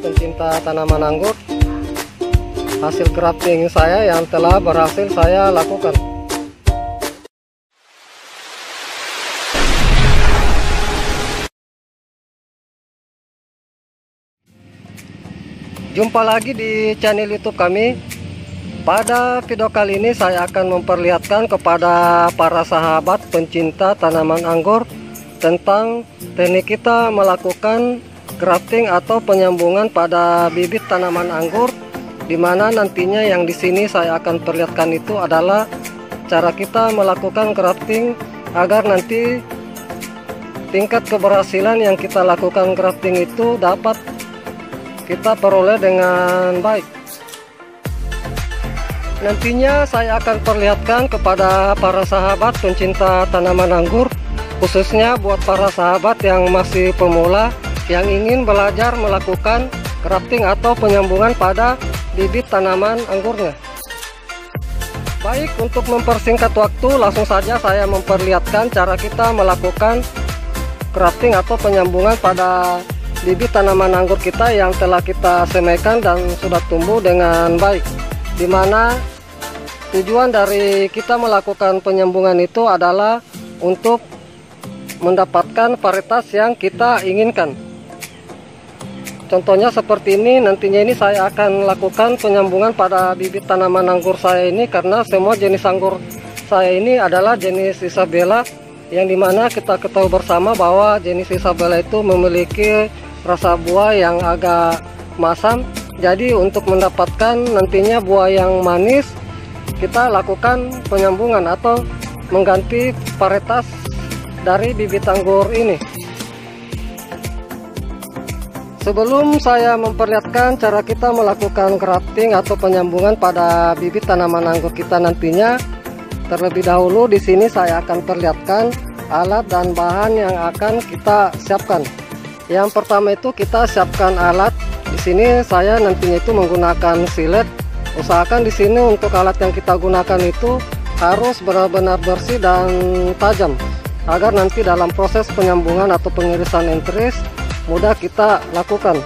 pencinta tanaman anggur. Hasil crafting saya yang telah berhasil saya lakukan. Jumpa lagi di channel youtube kami. Pada video kali ini saya akan memperlihatkan kepada para sahabat pencinta tanaman anggur Tentang teknik kita melakukan grafting atau penyambungan pada bibit tanaman anggur Di mana nantinya yang di sini saya akan perlihatkan itu adalah cara kita melakukan grafting agar nanti tingkat keberhasilan yang kita lakukan grafting itu dapat kita peroleh dengan baik. Nantinya saya akan perlihatkan kepada para sahabat pencinta tanaman anggur khususnya buat para sahabat yang masih pemula yang ingin belajar melakukan grafting atau penyambungan pada bibit tanaman anggurnya. Baik untuk mempersingkat waktu langsung saja saya memperlihatkan cara kita melakukan grafting atau penyambungan pada bibit tanaman anggur kita yang telah kita semaikan dan sudah tumbuh dengan baik. Di mana tujuan dari kita melakukan penyambungan itu adalah untuk mendapatkan varietas yang kita inginkan contohnya seperti ini nantinya ini saya akan lakukan penyambungan pada bibit tanaman anggur saya ini karena semua jenis anggur saya ini adalah jenis Isabella yang di mana kita ketahui bersama bahwa jenis Isabella itu memiliki rasa buah yang agak masam. Jadi untuk mendapatkan nantinya buah yang manis kita lakukan penyambungan atau mengganti varietas dari bibit anggur ini sebelum saya memperlihatkan cara kita melakukan grafting atau penyambungan pada bibit tanaman anggur kita nantinya terlebih dahulu di sini saya akan perlihatkan alat dan bahan yang akan kita siapkan yang pertama itu kita siapkan alat. Di sini saya nantinya itu menggunakan silet. Usahakan di sini untuk alat yang kita gunakan itu harus benar-benar bersih dan tajam agar nanti dalam proses penyambungan atau pengirisan entris mudah kita lakukan.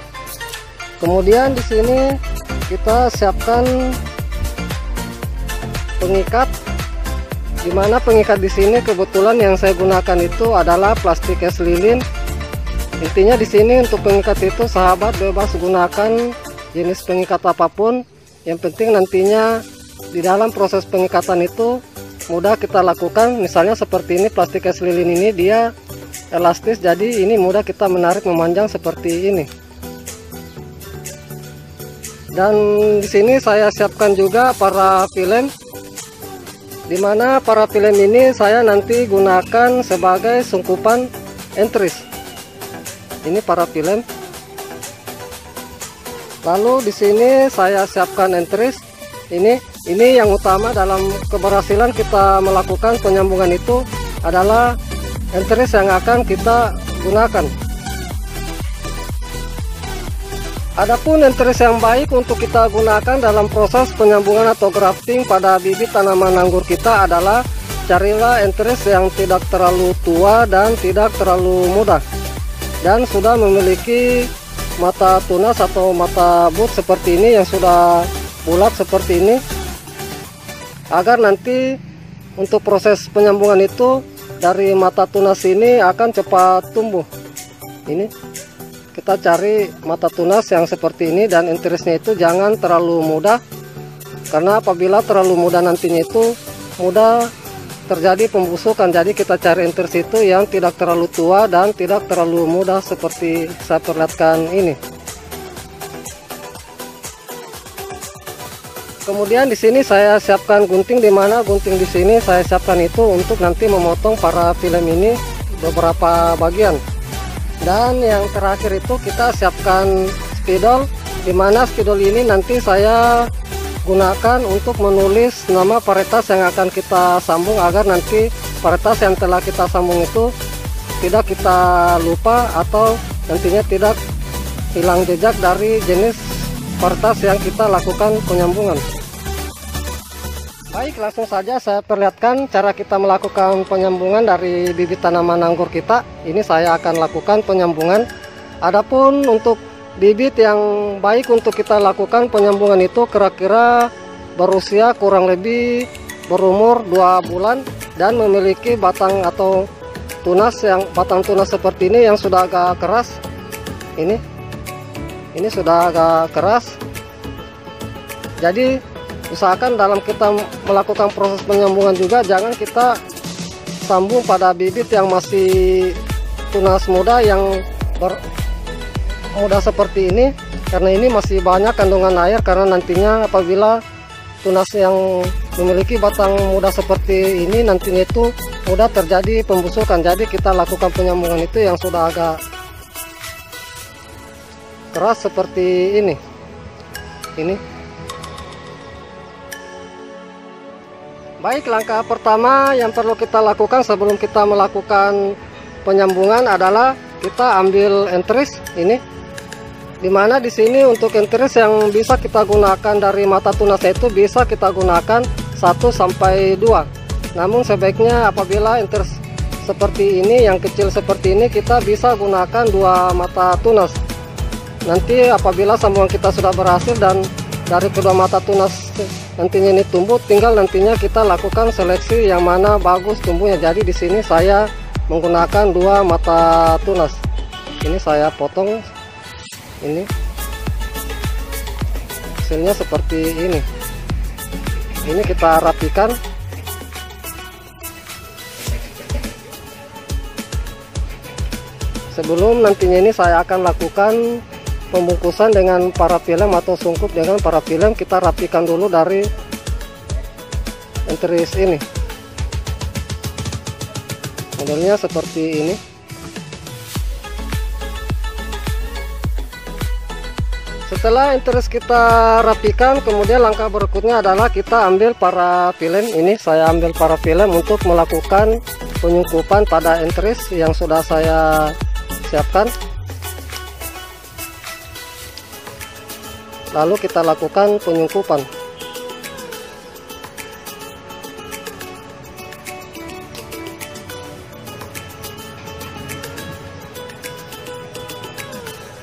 Kemudian di sini kita siapkan pengikat di mana pengikat di sini kebetulan yang saya gunakan itu adalah plastik es lilin. Intinya di sini untuk pengikat itu sahabat bebas gunakan jenis pengikat apa pun. Yang penting nantinya di dalam proses pengikatan itu mudah kita lakukan. Misalnya seperti ini plastik es lilin ini dia elastis jadi ini mudah kita menarik memanjang seperti ini. Dan di sini saya siapkan juga para film di mana para film ini saya nanti gunakan sebagai sungkupan entris. Ini para film lalu di sini saya siapkan entries ini ini yang utama dalam keberhasilan kita melakukan penyambungan itu adalah entries yang akan kita gunakan. Adapun entries yang baik untuk kita gunakan dalam proses penyambungan atau grafting pada bibit tanaman anggur kita adalah carilah entries yang tidak terlalu tua dan tidak terlalu muda dan sudah memiliki mata tunas atau mata but seperti ini yang sudah bulat seperti ini. Agar nanti untuk proses penyambungan itu dari mata tunas ini akan cepat tumbuh. Ini. Kita cari mata tunas yang seperti ini dan interestnya itu jangan terlalu mudah. Karena apabila terlalu mudah nantinya itu mudah terjadi pembusukan. Jadi kita cari inter situ yang tidak terlalu tua dan tidak terlalu mudah seperti saya perlihatkan ini kemudian di sini saya siapkan gunting di mana? Gunting di sini saya siapkan itu untuk nanti memotong para film ini beberapa bagian. Dan yang terakhir itu kita siapkan spidol di mana spidol ini nanti saya gunakan untuk menulis nama varietas yang akan kita sambung agar nanti varietas yang telah kita sambung itu tidak kita lupa atau nantinya tidak hilang jejak dari jenis varietas yang kita lakukan penyambungan baik langsung saja saya perlihatkan cara kita melakukan penyambungan dari bibit tanaman anggur kita. Ini saya akan lakukan penyambungan. Adapun untuk bibit yang baik untuk kita lakukan penyambungan itu kira-kira berusia kurang lebih berumur dua bulan dan memiliki batang atau tunas yang batang tunas seperti ini yang sudah agak keras. Ini ini sudah agak keras. Jadi usahakan dalam kita melakukan proses penyambungan juga jangan kita sambung pada bibit yang masih tunas muda yang ber, muda seperti ini. Karena ini masih banyak kandungan air karena nantinya apabila tunas yang memiliki batang muda seperti ini nantinya itu mudah terjadi pembusukan. Jadi kita lakukan penyambungan itu yang sudah agak keras seperti ini. Ini Baik, langkah pertama yang perlu kita lakukan sebelum kita melakukan penyambungan adalah kita ambil entris ini. Di mana di sini untuk entris yang bisa kita gunakan dari mata tunas itu bisa kita gunakan 1 sampai 2. Namun sebaiknya apabila entris seperti ini yang kecil seperti ini kita bisa gunakan dua mata tunas. Nanti apabila sambungan kita sudah berhasil dan dari kedua mata tunas nantinya ini tumbuh. Tinggal nantinya kita lakukan seleksi yang mana bagus tumbuhnya. Jadi di sini saya menggunakan dua mata tunas. Ini saya potong ini. Hasilnya seperti ini. Ini kita rapikan. Sebelum nantinya ini saya akan lakukan pembungkusan dengan parafilm atau sungkup dengan parafilm kita rapikan dulu dari enteris ini. Modelnya seperti ini. Setelah enteris kita rapikan kemudian langkah berikutnya adalah kita ambil para film ini. Saya ambil para film untuk melakukan penyungkupan pada enteris yang sudah saya siapkan lalu kita lakukan penyungkupan.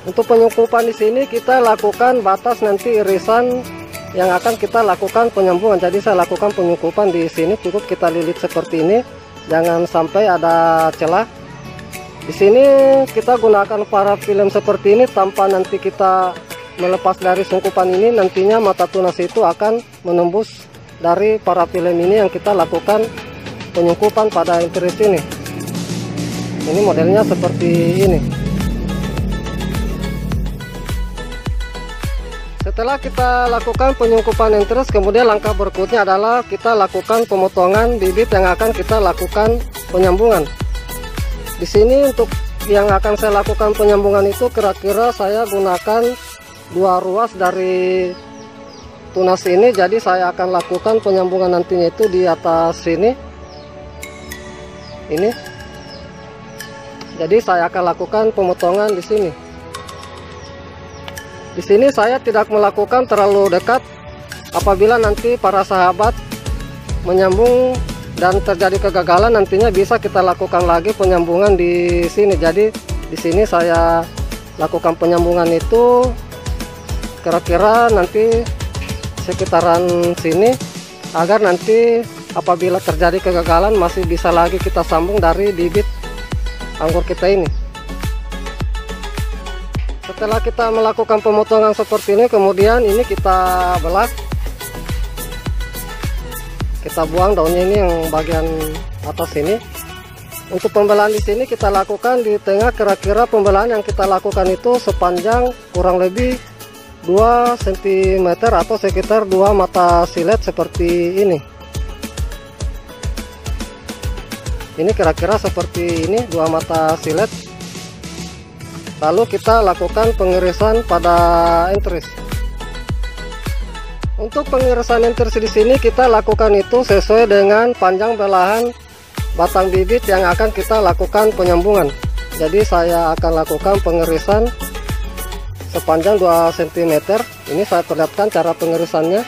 Untuk penyungkupan di sini kita lakukan batas nanti irisan yang akan kita lakukan penyambungan jadi saya lakukan penyungkupan di sini cukup kita lilit seperti ini. Jangan sampai ada celah. Di sini kita gunakan para film seperti ini tanpa nanti kita melepas dari sungkupan ini nantinya mata tunas itu akan menembus dari para film ini yang kita lakukan penyungkupan pada interis ini. Ini modelnya seperti ini. Setelah kita lakukan penyungkupan interis kemudian langkah berikutnya adalah kita lakukan pemotongan bibit yang akan kita lakukan penyambungan. Di sini untuk yang akan saya lakukan penyambungan itu kira-kira saya gunakan dua ruas dari tunas ini jadi saya akan lakukan penyambungan nantinya itu di atas sini ini. Jadi saya akan lakukan pemotongan di sini. Di sini saya tidak melakukan terlalu dekat apabila nanti para sahabat menyambung dan terjadi kegagalan nantinya bisa kita lakukan lagi penyambungan di sini. Jadi di sini saya lakukan penyambungan itu kira-kira nanti sekitaran sini agar nanti apabila terjadi kegagalan masih bisa lagi kita sambung dari bibit anggur kita ini. Setelah kita melakukan pemotongan seperti ini kemudian ini kita belah. Kita buang daunnya ini yang bagian atas ini. Untuk pembelahan di sini kita lakukan di tengah kira-kira pembelahan yang kita lakukan itu sepanjang kurang lebih 2 cm atau sekitar 2 mata silet seperti ini. Ini kira-kira seperti ini 2 mata silet. Lalu kita lakukan pengirisan pada entris untuk pengirisan entris di sini kita lakukan itu sesuai dengan panjang belahan batang bibit yang akan kita lakukan penyambungan. Jadi saya akan lakukan pengirisan sepanjang 2 cm ini saya perlihatkan cara pengirisannya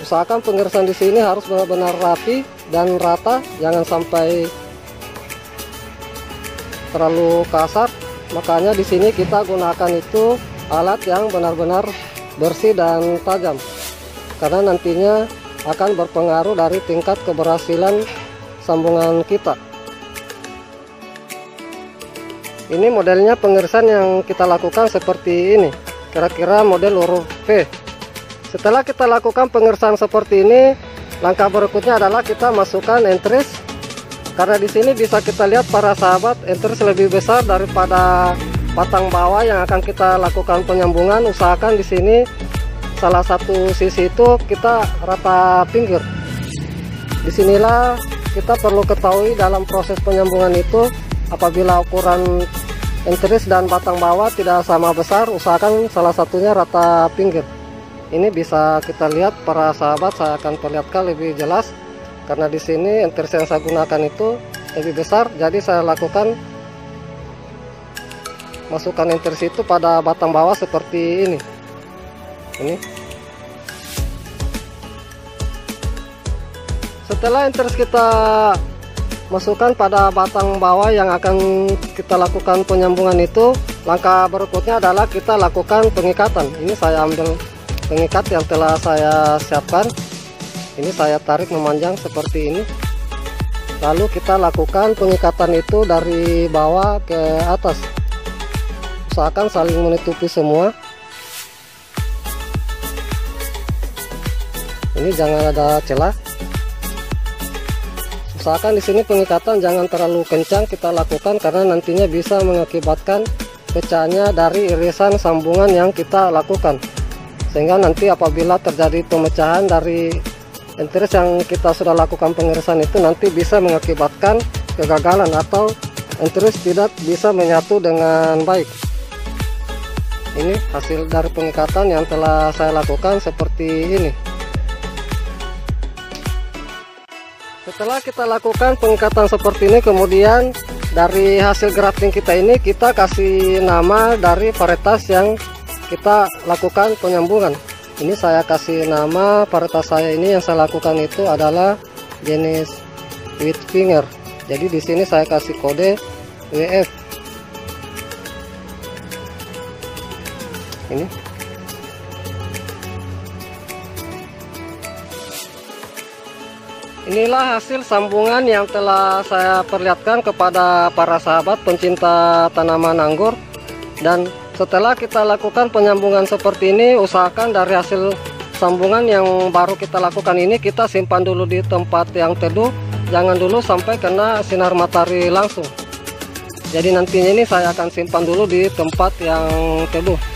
usahakan pengirisan di sini harus benar-benar rapi dan rata jangan sampai terlalu kasar. Makanya di sini kita gunakan itu alat yang benar-benar bersih dan tajam karena nantinya akan berpengaruh dari tingkat keberhasilan sambungan kita ini modelnya pengirisan yang kita lakukan seperti ini. Kira-kira model huruf V. Setelah kita lakukan pengirisan seperti ini langkah berikutnya adalah kita masukkan entries karena di sini bisa kita lihat para sahabat entries lebih besar daripada batang bawah yang akan kita lakukan penyambungan. Usahakan di sini salah satu sisi itu kita rata pinggir. Di sinilah kita perlu ketahui dalam proses penyambungan itu apabila ukuran entris dan batang bawah tidak sama besar usahakan salah satunya rata pinggir. Ini bisa kita lihat para sahabat saya akan perlihatkan lebih jelas karena di sini entris yang saya gunakan itu lebih besar jadi saya lakukan masukkan enters itu pada batang bawah seperti ini. Ini. Setelah enters kita masukkan pada batang bawah yang akan kita lakukan penyambungan itu. Langkah berikutnya adalah kita lakukan pengikatan. Ini saya ambil pengikat yang telah saya siapkan. Ini saya tarik memanjang seperti ini. Lalu kita lakukan pengikatan itu dari bawah ke atas. Usahakan saling menutupi semua. Ini jangan ada celah usahakan di sini pengikatan jangan terlalu kencang kita lakukan karena nantinya bisa mengakibatkan pecahnya dari irisan sambungan yang kita lakukan. Sehingga nanti apabila terjadi pemecahan dari entries yang kita sudah lakukan pengirisan itu nanti bisa mengakibatkan kegagalan atau entries tidak bisa menyatu dengan baik. Ini hasil dari pengikatan yang telah saya lakukan seperti ini setelah kita lakukan pengikatan seperti ini kemudian dari hasil grafting kita ini kita kasih nama dari varietas yang kita lakukan penyambungan. Ini saya kasih nama varietas saya ini yang saya lakukan itu adalah jenis wheat finger jadi di sini saya kasih kode WF ini inilah hasil sambungan yang telah saya perlihatkan kepada para sahabat pencinta tanaman anggur. Dan setelah kita lakukan penyambungan seperti ini usahakan dari hasil sambungan yang baru kita lakukan ini kita simpan dulu di tempat yang teduh. Jangan dulu sampai kena sinar matahari langsung. Jadi nantinya ini saya akan simpan dulu di tempat yang teduh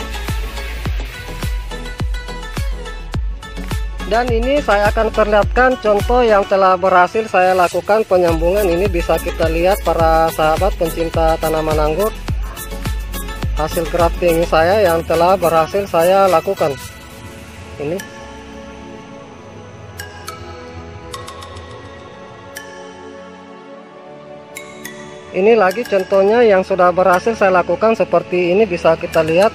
dan ini saya akan perlihatkan contoh yang telah berhasil saya lakukan penyambungan. Ini bisa kita lihat para sahabat pencinta tanaman anggur. Hasil crafting saya yang telah berhasil saya lakukan. Ini. Ini lagi contohnya yang sudah berhasil saya lakukan seperti ini. Bisa kita lihat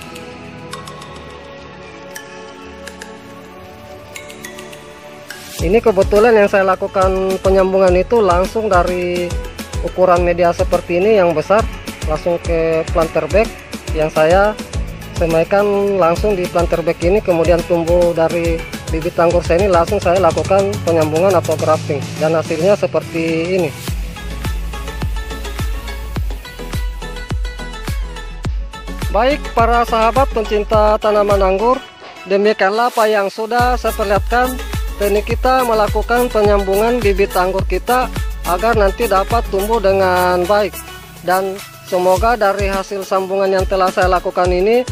ini kebetulan yang saya lakukan penyambungan itu langsung dari ukuran media seperti ini yang besar langsung ke planter bag yang saya semaikan langsung di planter bag ini kemudian tumbuh dari bibit anggur saya ini langsung saya lakukan penyambungan atau grafting dan hasilnya seperti ini. Baik para sahabat pencinta tanaman anggur demikianlah apa yang sudah saya perlihatkan teknik kita melakukan penyambungan bibit anggur kita agar nanti dapat tumbuh dengan baik. Dan semoga dari hasil sambungan yang telah saya lakukan ini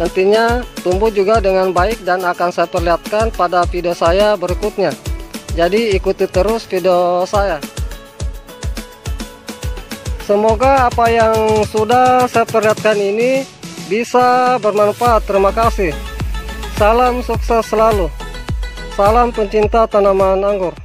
nantinya tumbuh juga dengan baik dan akan saya perlihatkan pada video saya berikutnya. Jadi ikuti terus video saya. Semoga apa yang sudah saya perlihatkan ini bisa bermanfaat. Terima kasih. Salam sukses selalu Salam pencinta tanaman anggur.